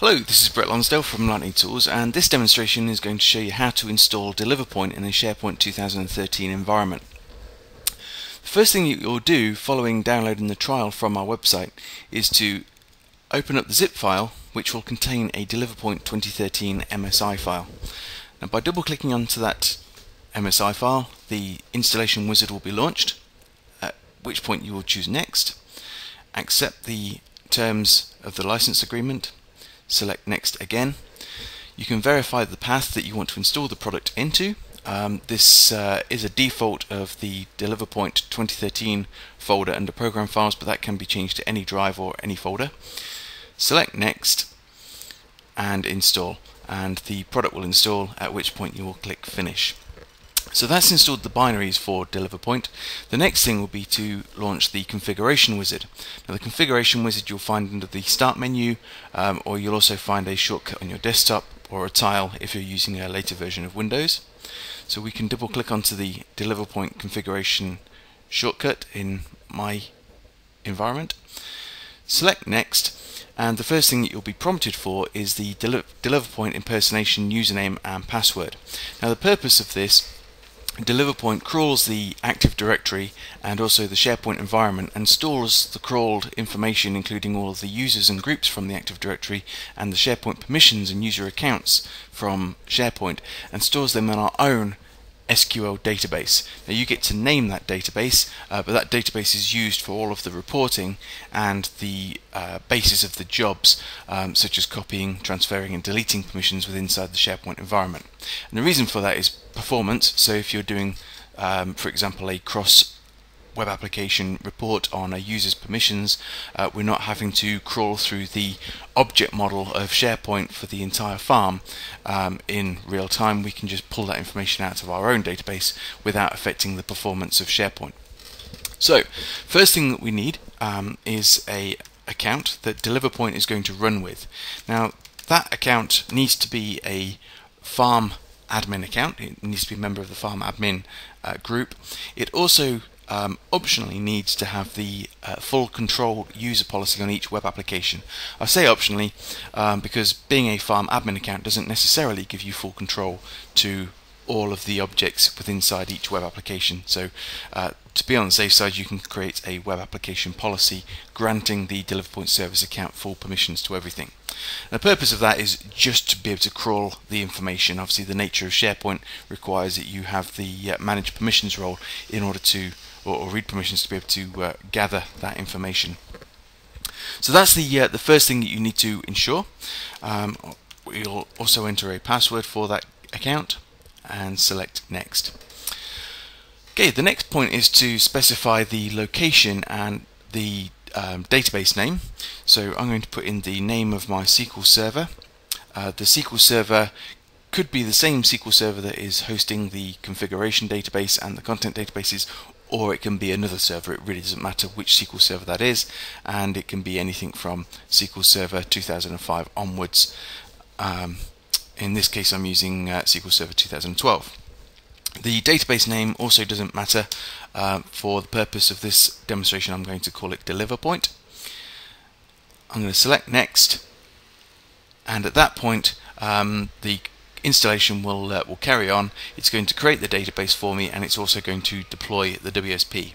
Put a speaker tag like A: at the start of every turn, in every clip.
A: Hello, this is Brett Lonsdale from Lightning Tools and this demonstration is going to show you how to install DeliverPoint in a SharePoint 2013 environment. The first thing you'll do following downloading the trial from our website is to open up the zip file which will contain a DeliverPoint 2013 MSI file. Now by double clicking onto that MSI file the installation wizard will be launched at which point you will choose next, accept the terms of the license agreement select next again. You can verify the path that you want to install the product into. Um, this uh, is a default of the DeliverPoint 2013 folder under program files but that can be changed to any drive or any folder. Select next and install and the product will install at which point you will click finish. So that's installed the binaries for DeliverPoint. The next thing will be to launch the configuration wizard. Now the configuration wizard you'll find under the start menu um, or you'll also find a shortcut on your desktop or a tile if you're using a later version of Windows. So we can double click onto the DeliverPoint configuration shortcut in my environment. Select next and the first thing that you'll be prompted for is the DeliverPoint impersonation username and password. Now the purpose of this DeliverPoint crawls the Active Directory and also the SharePoint environment and stores the crawled information including all of the users and groups from the Active Directory and the SharePoint permissions and user accounts from SharePoint and stores them in our own SQL database. Now you get to name that database, uh, but that database is used for all of the reporting and the uh, basis of the jobs, um, such as copying, transferring, and deleting permissions within inside the SharePoint environment. And the reason for that is performance. So if you're doing, um, for example, a cross web application report on a user's permissions, uh, we're not having to crawl through the object model of SharePoint for the entire farm um, in real time. We can just pull that information out of our own database without affecting the performance of SharePoint. So, first thing that we need um, is a account that DeliverPoint is going to run with. Now, that account needs to be a farm admin account. It needs to be a member of the farm admin uh, group. It also um, optionally needs to have the uh, full control user policy on each web application. I say optionally um, because being a farm admin account doesn't necessarily give you full control to all of the objects within inside each web application. So uh, to be on the safe side, you can create a web application policy granting the DeliverPoint service account full permissions to everything. And the purpose of that is just to be able to crawl the information. Obviously, the nature of SharePoint requires that you have the uh, manage permissions role in order to or, or read permissions to be able to uh, gather that information. So that's the uh, the first thing that you need to ensure. Um, you'll also enter a password for that account and select next. Okay, the next point is to specify the location and the um, database name. So I'm going to put in the name of my SQL server. Uh, the SQL server could be the same SQL server that is hosting the configuration database and the content databases or it can be another server. It really doesn't matter which SQL server that is, and it can be anything from SQL Server 2005 onwards. Um, in this case, I'm using uh, SQL Server 2012. The database name also doesn't matter. Uh, for the purpose of this demonstration, I'm going to call it DeliverPoint. I'm going to select Next, and at that point, um, the installation will uh, will carry on. It's going to create the database for me, and it's also going to deploy the WSP.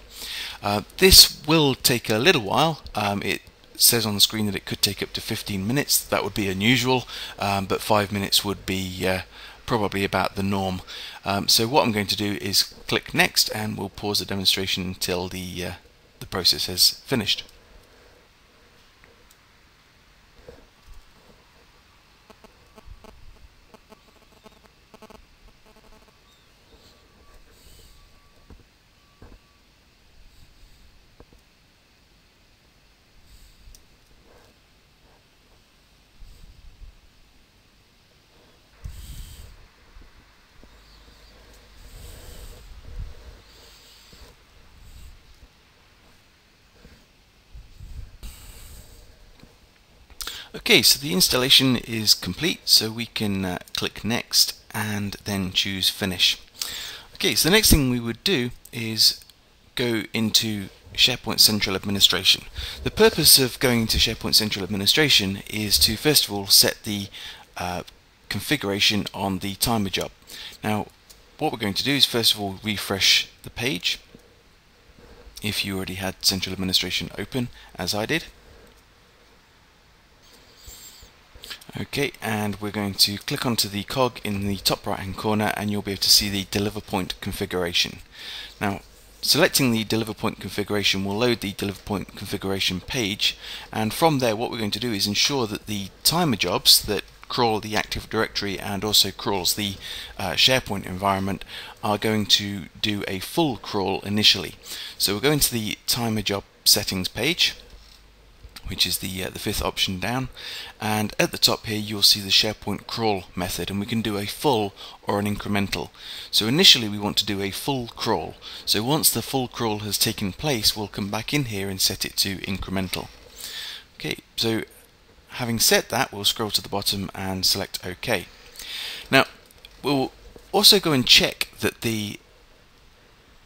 A: Uh, this will take a little while. Um, it says on the screen that it could take up to 15 minutes. That would be unusual, um, but five minutes would be uh, probably about the norm. Um, so what I'm going to do is click next and we'll pause the demonstration until the, uh, the process has finished. Okay, so the installation is complete, so we can uh, click Next and then choose Finish. Okay, so the next thing we would do is go into SharePoint Central Administration. The purpose of going to SharePoint Central Administration is to first of all set the uh, configuration on the timer job. Now what we're going to do is first of all refresh the page if you already had Central Administration open as I did. Okay, and we're going to click onto the cog in the top right hand corner and you'll be able to see the DeliverPoint configuration. Now, selecting the DeliverPoint configuration will load the DeliverPoint configuration page and from there what we're going to do is ensure that the timer jobs that crawl the Active Directory and also crawls the uh, SharePoint environment are going to do a full crawl initially. So we're going to the timer job settings page which is the uh, the fifth option down. And at the top here you'll see the SharePoint crawl method and we can do a full or an incremental. So initially we want to do a full crawl. So once the full crawl has taken place we'll come back in here and set it to incremental. Okay so having set that we'll scroll to the bottom and select OK. Now we'll also go and check that the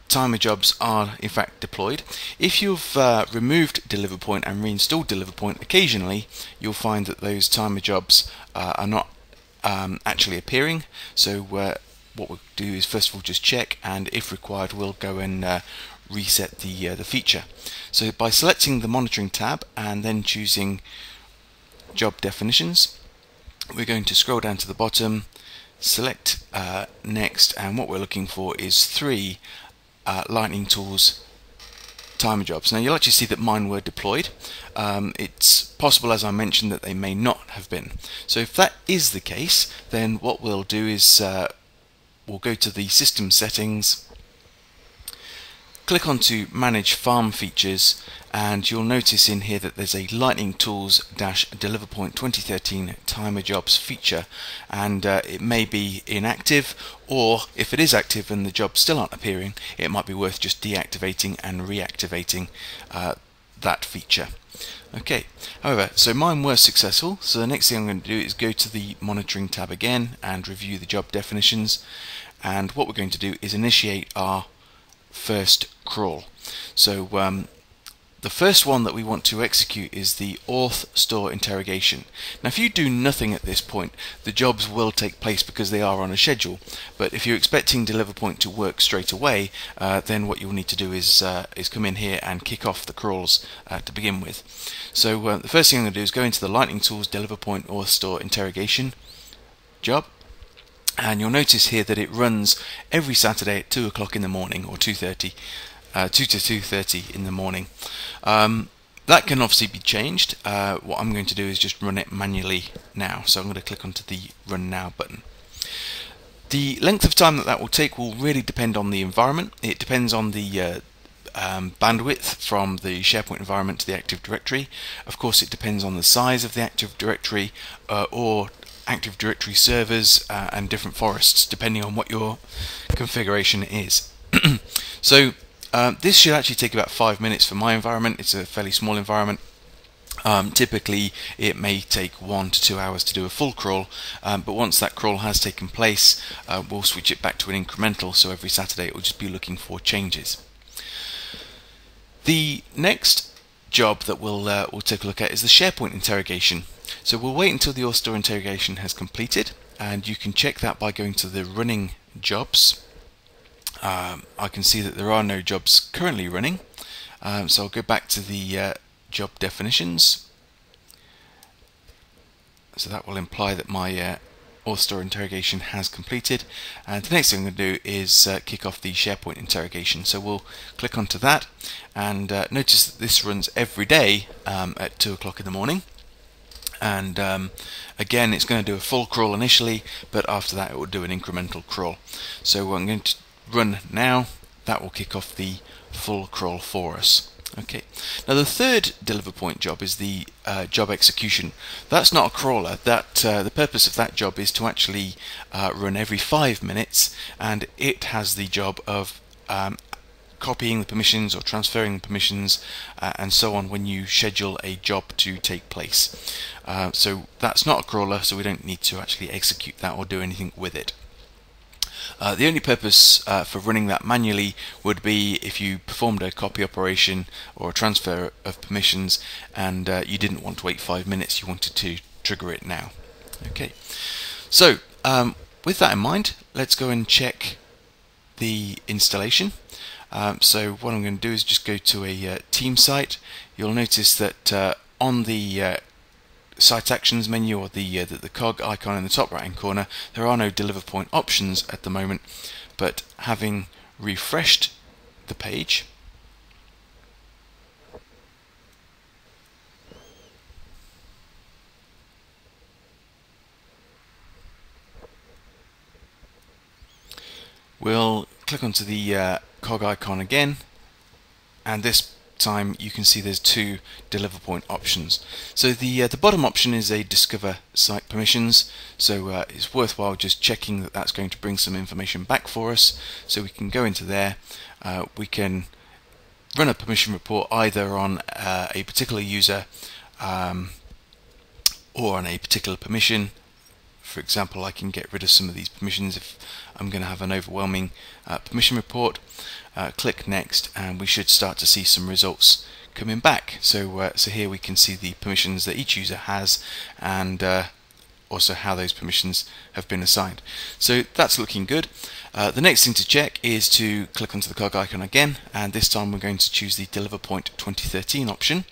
A: timer jobs are in fact deployed. If you've uh, removed DeliverPoint and reinstalled DeliverPoint occasionally you'll find that those timer jobs uh, are not um, actually appearing so uh, what we'll do is first of all just check and if required we'll go and uh, reset the, uh, the feature. So by selecting the monitoring tab and then choosing job definitions we're going to scroll down to the bottom select uh, next and what we're looking for is three uh, Lightning Tools timer jobs. Now you'll actually see that mine were deployed. Um, it's possible as I mentioned that they may not have been. So if that is the case then what we'll do is uh, we'll go to the system settings click onto manage farm features and you'll notice in here that there's a lightning tools dash deliverpoint 2013 timer jobs feature. And uh, it may be inactive or if it is active and the jobs still aren't appearing it might be worth just deactivating and reactivating uh, that feature. Okay. However so mine were successful. So the next thing I'm going to do is go to the monitoring tab again and review the job definitions. And what we're going to do is initiate our first crawl. So um, the first one that we want to execute is the auth store interrogation. Now if you do nothing at this point the jobs will take place because they are on a schedule but if you're expecting DeliverPoint to work straight away uh, then what you'll need to do is uh, is come in here and kick off the crawls uh, to begin with. So uh, the first thing I'm going to do is go into the Lightning Tools DeliverPoint auth store interrogation job and you'll notice here that it runs every Saturday at 2 o'clock in the morning or 2.30 uh, 2 to 2.30 in the morning. Um, that can obviously be changed. Uh, what I'm going to do is just run it manually now. So I'm going to click onto the run now button. The length of time that that will take will really depend on the environment. It depends on the uh, um, bandwidth from the SharePoint environment to the Active Directory. Of course, it depends on the size of the Active Directory uh, or Active Directory servers uh, and different forests depending on what your configuration is. so um, this should actually take about five minutes for my environment. It's a fairly small environment. Um, typically it may take one to two hours to do a full crawl um, but once that crawl has taken place uh, we'll switch it back to an incremental so every Saturday it will just be looking for changes. The next job that we'll, uh, we'll take a look at is the SharePoint interrogation. So we'll wait until the store interrogation has completed and you can check that by going to the running jobs. Um, I can see that there are no jobs currently running. Um, so I'll go back to the uh, job definitions. So that will imply that my uh, auth interrogation has completed. And the next thing I'm going to do is uh, kick off the SharePoint interrogation. So we'll click onto that and uh, notice that this runs every day um, at 2 o'clock in the morning. And um, again it's going to do a full crawl initially but after that it will do an incremental crawl. So I'm going to run now. That will kick off the full crawl for us. Okay. Now the third DeliverPoint job is the uh, job execution. That's not a crawler. That uh, the purpose of that job is to actually uh, run every five minutes and it has the job of um, copying the permissions or transferring the permissions uh, and so on when you schedule a job to take place. Uh, so that's not a crawler so we don't need to actually execute that or do anything with it. Uh, the only purpose uh, for running that manually would be if you performed a copy operation or a transfer of permissions and uh, you didn't want to wait five minutes, you wanted to trigger it now. Okay, so um, with that in mind, let's go and check the installation. Um, so what I'm going to do is just go to a uh, team site. You'll notice that uh, on the site actions menu or the, uh, the, the cog icon in the top right hand corner. There are no DeliverPoint options at the moment but having refreshed the page we'll click onto the uh, cog icon again and this time you can see there's two DeliverPoint options. So the uh, the bottom option is a discover site permissions. So uh, it's worthwhile just checking that that's going to bring some information back for us. So we can go into there. Uh, we can run a permission report either on uh, a particular user um, or on a particular permission for example I can get rid of some of these permissions if I'm going to have an overwhelming uh, permission report. Uh, click next and we should start to see some results coming back. So uh, so here we can see the permissions that each user has and uh, also how those permissions have been assigned. So that's looking good. Uh, the next thing to check is to click onto the cog icon again and this time we're going to choose the DeliverPoint 2013 option.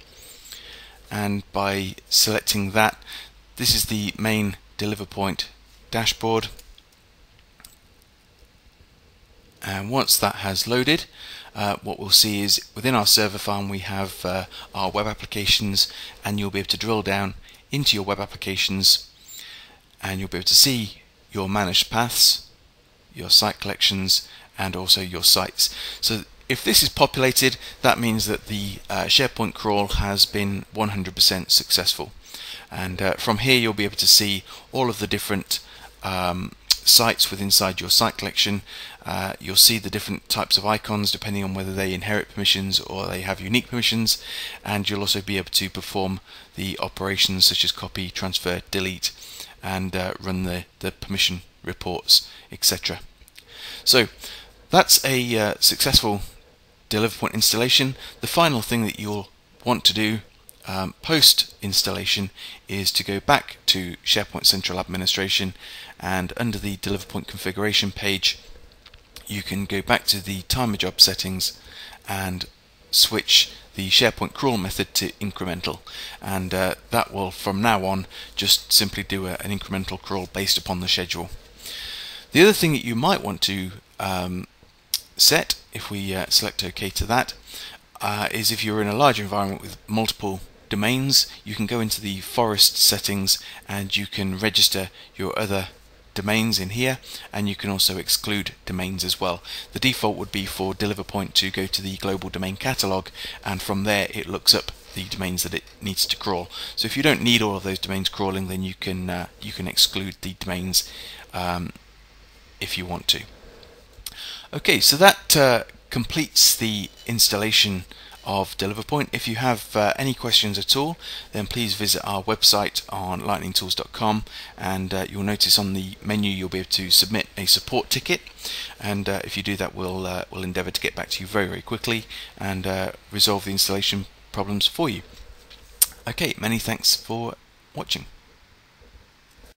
A: And by selecting that this is the main DeliverPoint dashboard. And once that has loaded uh, what we'll see is within our server farm we have uh, our web applications and you'll be able to drill down into your web applications and you'll be able to see your managed paths your site collections and also your sites. So if this is populated that means that the uh, SharePoint crawl has been 100% successful and uh, from here you'll be able to see all of the different um, sites within inside your site collection uh, you'll see the different types of icons depending on whether they inherit permissions or they have unique permissions and you'll also be able to perform the operations such as copy, transfer, delete and uh, run the, the permission reports etc. So that's a uh, successful DeliverPoint installation. The final thing that you'll want to do um, post installation is to go back to SharePoint Central Administration and under the DeliverPoint configuration page you can go back to the timer job settings and switch the SharePoint crawl method to incremental and uh, that will from now on just simply do a, an incremental crawl based upon the schedule. The other thing that you might want to um, set if we uh, select OK to that uh, is if you're in a large environment with multiple domains you can go into the forest settings and you can register your other domains in here and you can also exclude domains as well. The default would be for DeliverPoint to go to the global domain catalog and from there it looks up the domains that it needs to crawl. So if you don't need all of those domains crawling then you can uh, you can exclude the domains um, if you want to. Okay, so that uh, completes the installation of DeliverPoint. If you have uh, any questions at all, then please visit our website on lightningtools.com and uh, you'll notice on the menu you'll be able to submit a support ticket and uh, if you do that we'll, uh, we'll endeavour to get back to you very very quickly and uh, resolve the installation problems for you. Okay, many thanks for watching.